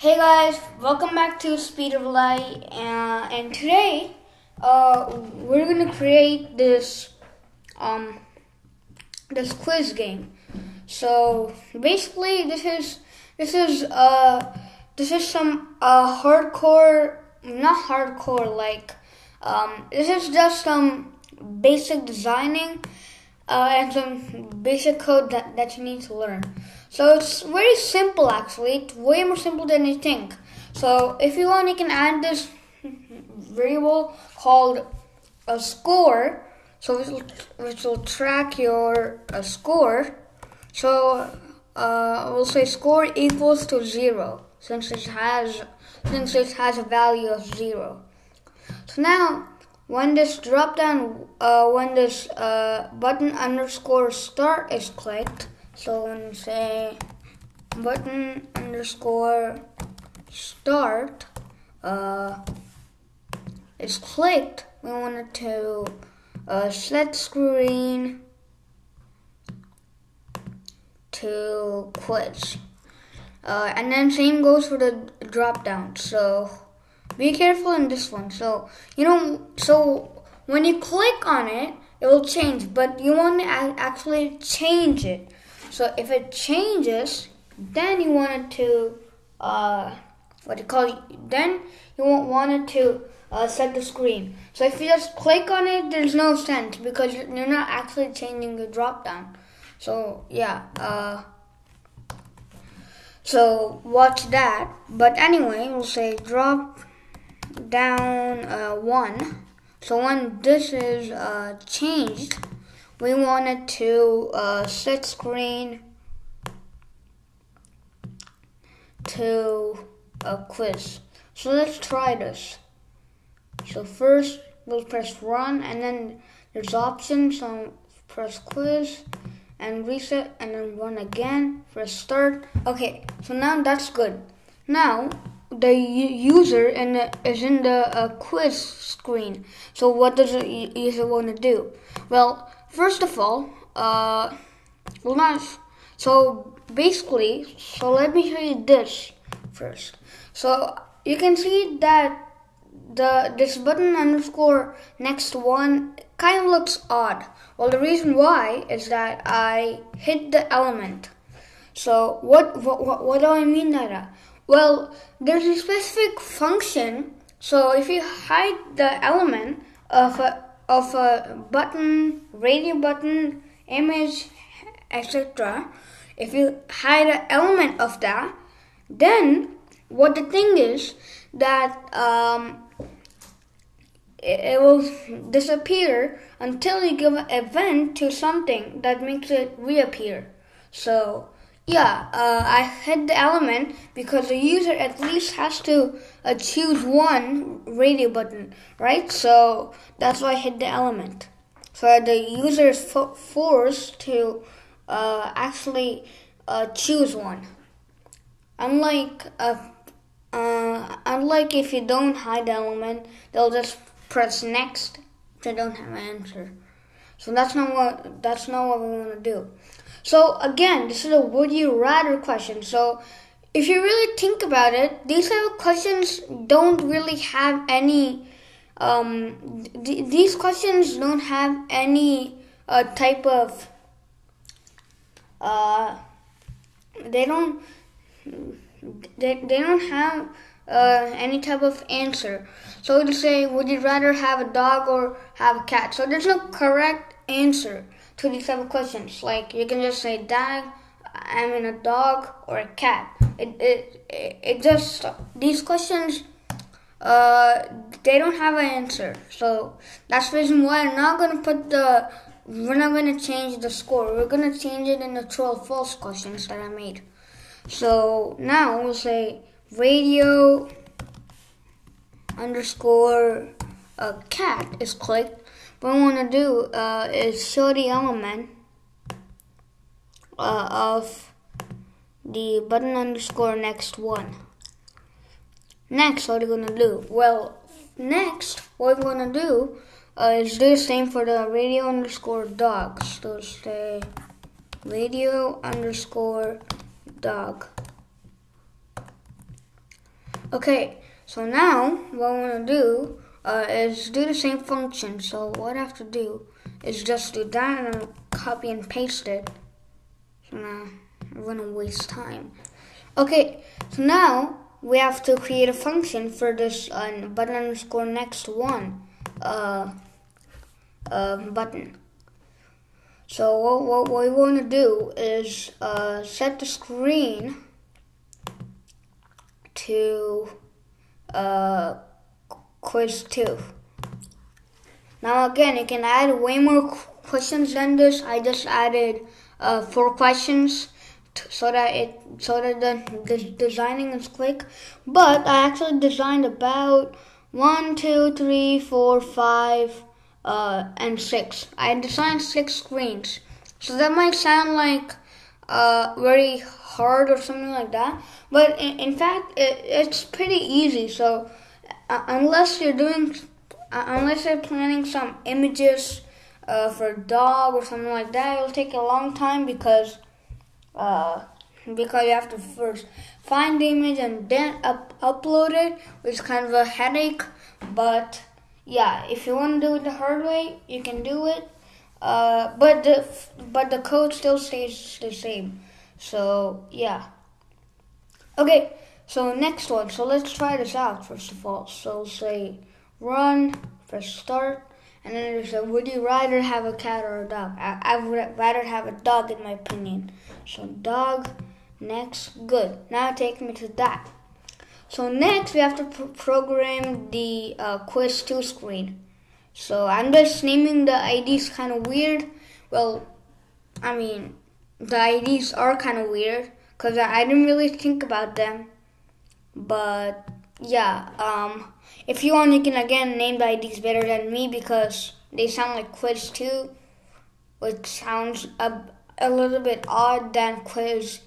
Hey guys, welcome back to Speed of Light, uh, and today uh, we're gonna create this um, this quiz game. So basically, this is this is uh this is some uh hardcore, not hardcore like um, this is just some basic designing uh, and some basic code that, that you need to learn. So it's very simple actually. It's way more simple than you think. So if you want, you can add this variable called a score. So which will, which will track your uh, score. So uh, we'll say score equals to zero since it has since it has a value of zero. So now when this drop down, uh, when this uh, button underscore start is clicked, so when say button underscore start uh, is clicked, we want it to uh, set screen to quiz. Uh, and then same goes for the drop down. So be careful in this one. So, you know, so when you click on it, it will change, but you want to actually change it. So if it changes, then you want it to, uh, what you call it, then you won't want it to uh, set the screen. So if you just click on it, there's no sense because you're not actually changing the drop down. So yeah, uh, so watch that. But anyway, we'll say drop down uh, one. So when this is uh, changed, we wanted to uh, set screen to a quiz. So let's try this. So first we'll press run and then there's options. So press quiz and reset and then run again. Press start. Okay, so now that's good. Now the user in the, is in the uh, quiz screen. So what does the user want to do? Well, first of all, uh, well not. So basically, so let me show you this first. So you can see that the this button underscore next one kind of looks odd. Well, the reason why is that I hid the element. So what what what, what do I mean by that? Well, there's a specific function. So if you hide the element of a of a button, radio button, image, etc. If you hide an element of that, then what the thing is that um, it, it will disappear until you give an event to something that makes it reappear. So yeah, uh, I hid the element because the user at least has to uh, choose one radio button, right? So that's why I hid the element. So the user is fo- forced to uh, actually uh, choose one. Unlike uh, uh, unlike if you don't hide the element, they'll just press next. They don't have an answer. So that's not what that's not what we want to do. So again, this is a would you rather question. So if you really think about it, these type of questions don't really have any. Um, th- these questions don't have any uh, type of. Uh, they don't. They, they don't have uh, any type of answer. So to say, would you rather have a dog or have a cat? So there's no correct answer to these type of questions. Like you can just say dog, I'm in a dog or a cat. It it it, just these questions uh they don't have an answer. So that's the reason why I'm not gonna put the we're not gonna change the score. We're gonna change it in the true or false questions that I made. So now we'll say radio underscore a cat is clicked what I want to do uh, is show the element uh, of the button underscore next one. Next, what are going to do? Well, next, what we're to do uh, is do the same for the radio underscore dogs. So say radio underscore dog. Okay, so now what I want to do uh, is do the same function. So what I have to do is just do that and copy and paste it. I'm to waste time. Okay, so now we have to create a function for this uh, button underscore next one uh, uh, button. So what, what, what we want to do is uh, set the screen to uh, quiz 2. Now again, you can add way more questions than this. I just added uh, four questions so that it so that the, the designing is quick. But I actually designed about one, two, three, four, five, uh, and six. I designed six screens, so that might sound like uh, very hard or something like that. But in, in fact, it, it's pretty easy. So uh, unless you're doing, uh, unless you're planning some images uh, for a dog or something like that, it'll take a long time because uh, because you have to first find the image and then up- upload it, which is kind of a headache. But yeah, if you want to do it the hard way, you can do it. Uh, but the but the code still stays the same. So yeah. Okay, so next one. So let's try this out first of all. So say run, press start, and then there's a would you rather have a cat or a dog? I, I would rather have a dog in my opinion. So dog, next, good. Now take me to that. So next we have to pr- program the uh, quiz 2 screen. So I'm just naming the IDs kind of weird. Well, I mean, the IDs are kind of weird because I, I didn't really think about them. But yeah, um, if you want, you can again name the IDs better than me because they sound like quiz 2, which sounds a, a little bit odd than quiz.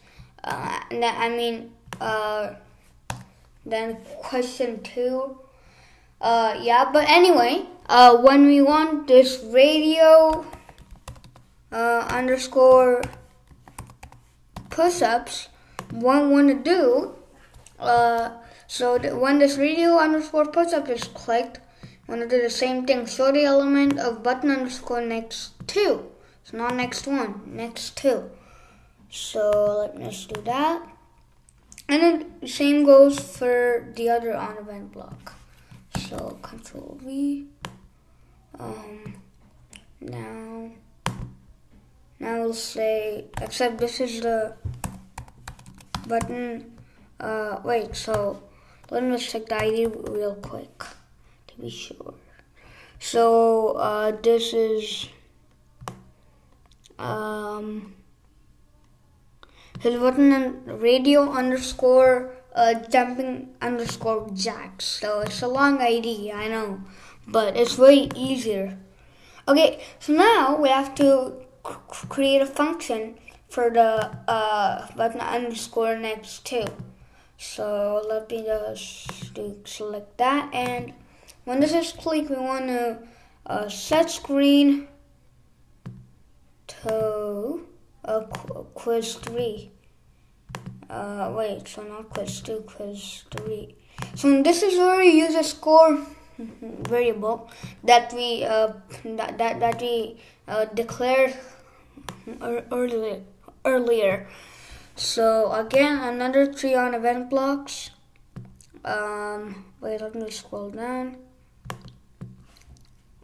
Uh, I mean, uh, then question two. Uh, yeah, but anyway, uh, when we want this radio uh, underscore push-ups, what we want to do, uh, so when this radio underscore push-up is clicked, we want to do the same thing. Show the element of button underscore next two. It's not next one, next two. So let me just do that. And then same goes for the other on event block. So control V. Um, now, now we'll say, except this is the button. Uh, wait, so let me check the ID real quick to be sure. So uh, this is um, his button radio underscore uh, jumping underscore jacks. So it's a long ID, I know, but it's way easier. Okay, so now we have to create a function for the uh, button underscore next two. So let me just do, select that, and when this is clicked, we want to uh, set screen to uh, quiz three. Uh, wait, so not quiz two, quiz three. So this is where we use a score variable that we uh, that, that that we uh, declared earlier earlier. So again, another three on event blocks. Um, wait, let me scroll down.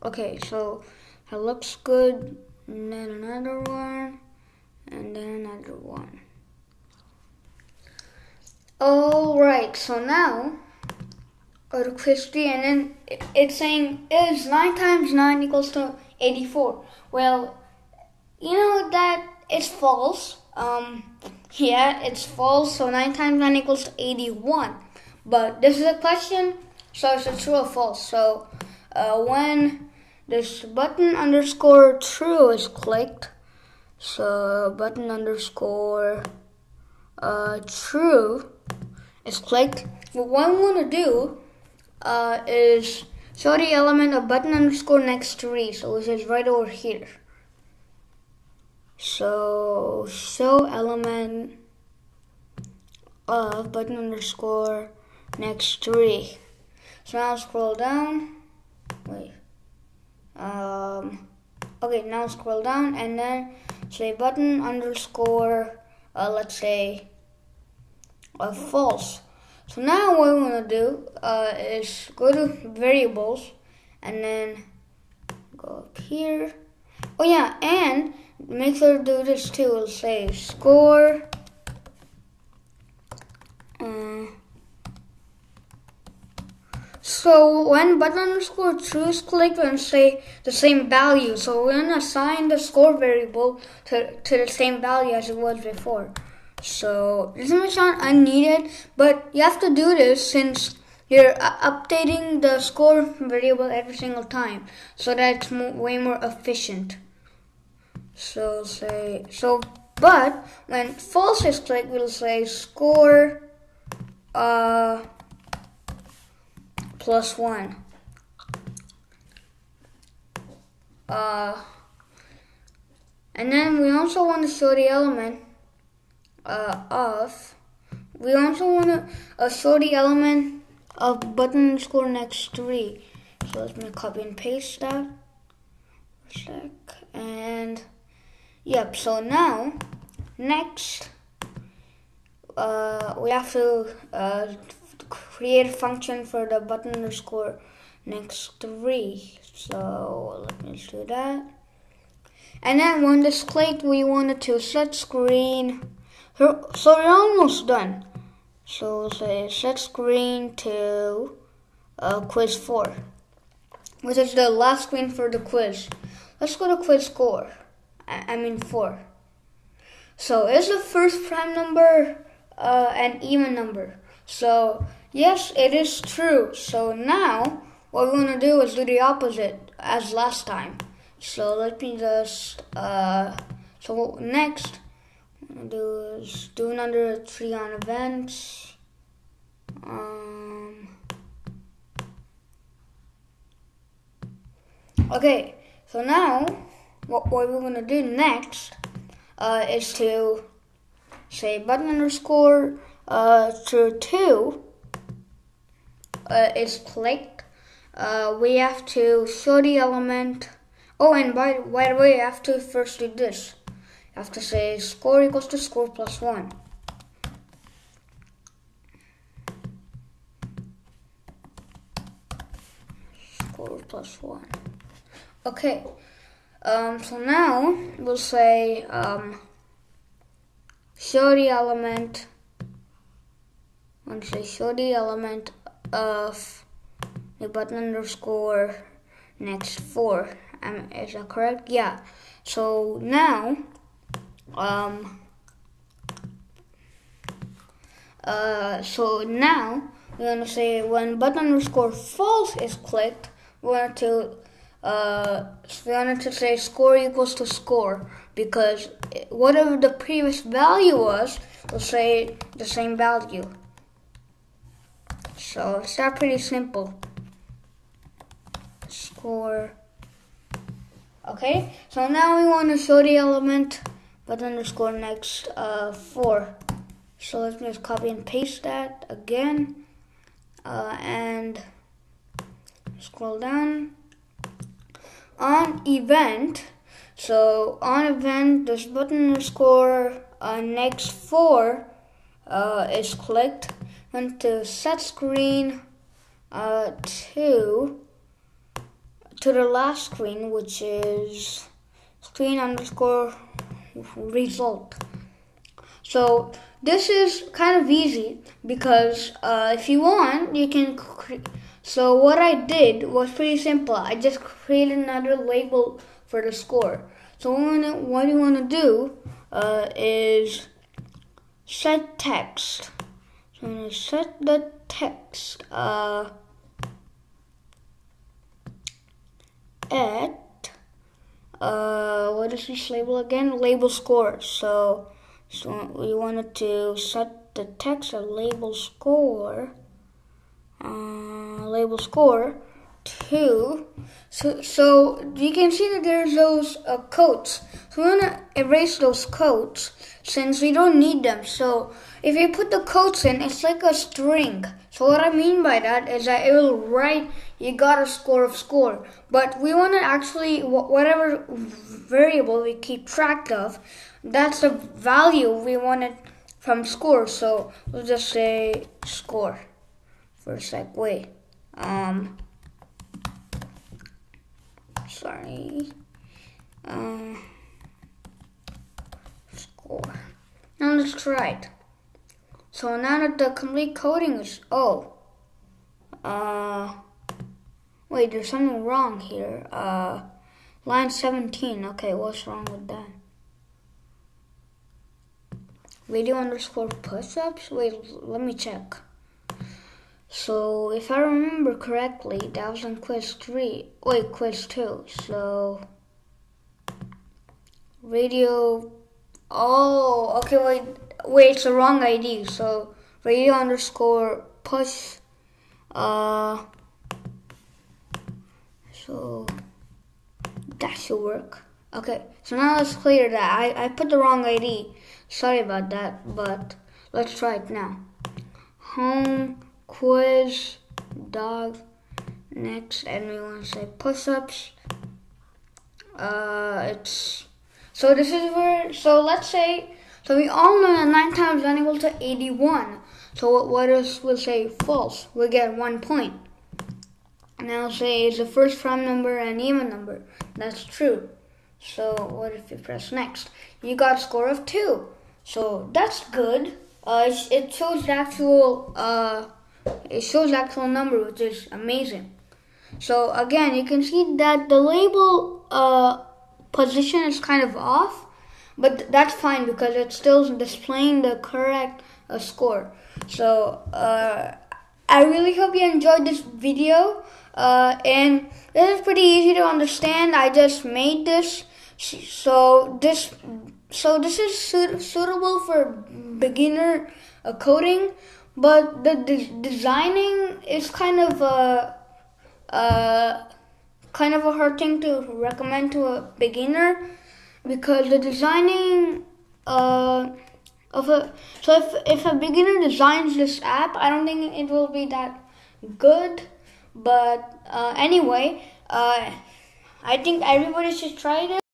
Okay, so it looks good. And then another one, and then another one. All right, so now go to Christy, and then it's saying is nine times nine equals to eighty-four. Well, you know that it's false. Um, yeah, it's false. So nine times nine equals to eighty-one. But this is a question, so it's a true or false. So uh, when this button underscore true is clicked, so button underscore uh, true is clicked. What I want to do uh, is show the element of button underscore next three, so which is right over here. So show element of button underscore next three. So now scroll down. Wait. Um. Okay, now scroll down and then say button underscore. Uh, let's say uh, false. So now what we want to do uh, is go to variables and then go up here. Oh yeah, and make sure to do this too. We'll say score. Uh, so when button underscore clicked, we're gonna say the same value. So we're gonna assign the score variable to, to the same value as it was before. So this may sound unneeded, but you have to do this since you're updating the score variable every single time so that it's way more efficient. So say so, but when false is clicked, we'll say score uh, plus one. Uh, and then we also want to show the element uh, of. We also want to uh, show the element of button score next three. So let me copy and paste that. Check And yep. So now next uh, we have to uh, create a function for the button underscore next three. So let me do that. And then when this clicked, we wanted to set screen so we're almost done. So say set screen to uh, quiz 4, which is the last screen for the quiz. Let's go to quiz score. I, mean 4. So is the first prime number uh, an even number? So yes, it is true. So now what we're to do is do the opposite as last time. So let me just, uh, so next do is do another three on events. Um, okay, so now what, we're gonna do next uh, is to say button underscore uh, to two uh, is clicked. Uh, we have to show the element. Oh, and by, by the way, I have to first do this have to say score equals to score plus 1. Score plus 1. Okay, um, so now we'll say um, show the element, want say show the element of the button underscore next 4. Um, is that correct? Yeah. So now um, uh, so now we're gonna say when button underscore false is clicked, we're going to uh, we wanted to say score equals to score because whatever the previous value was, we'll say the same value. So it's not pretty simple. Score. Okay, so now we want to show the element but underscore next uh, 4. So let's just copy and paste that again. Uh, and scroll down. On event, so on event, this button underscore uh, next 4 uh, is clicked. And to set screen uh, to to the last screen, which is screen underscore result. So this is kind of easy because uh, if you want, you can. So what I did was pretty simple. I just created another label for the score. So what, you want to do uh, is set text. So I'm going to set the text uh, at uh, what is this label again? Label score. So, so we wanted to set the text of label score, uh, label score two. So, so you can see that there's those uh, coats. So we want to erase those coats since we don't need them. So if you put the coats in, it's like a string. So what I mean by that is that it will write you got a score of score. But we want to actually whatever variable we keep track of, that's the value we wanted from score. So we'll just say score a sec. Wait. Um sorry. Um, score. Now let's try it. So now that the complete coding is oh, uh, wait, there's something wrong here. Uh, line 17. Okay, what's wrong with that? Video underscore push-ups. Wait, let me check. So if I remember correctly, that was on quiz three. Wait, quiz two. So radio. Oh, okay. Wait, wait. It's the wrong ID. So radio underscore push. Uh. So that should work. Okay. So now let's clear that. I I put the wrong ID. Sorry about that, but let's try it now. Home quiz, dog, next, and we want to say push-ups. Uh, it's so this is where so let's say so we all know that nine times nine equals to eighty-one. So what what is we'll say false? We get one point. Now say is the first prime number and even number? That's true. So what if you press next? You got a score of two. So that's good. Uh, it shows the actual uh, it shows actual number, which is amazing. So again, you can see that the label uh, position is kind of off, but that's fine because it's still displaying the correct uh, score. So uh, I really hope you enjoyed this video, uh, and this is pretty easy to understand. I just made this, so this so this is suitable for beginner uh, coding but the de- designing is kind of a, uh, kind of a hard thing to recommend to a beginner because the designing uh, of a so if if a beginner designs this app, I don't think it will be that good. But uh, anyway, uh, I think everybody should try it.